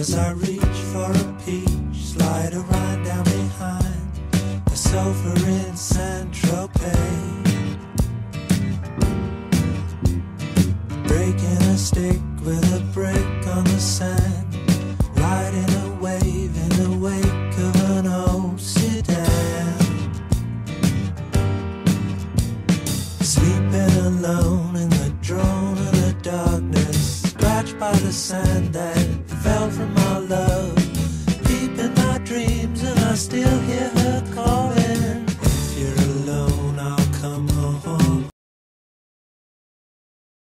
As I reach for a peach, slide a ride down behind a sofa in Saint Breaking a stick with a brick on the sand, riding a wave in the wake of an old sedan. Sleeping alone in the drone of the darkness, scratched by the sand that still here.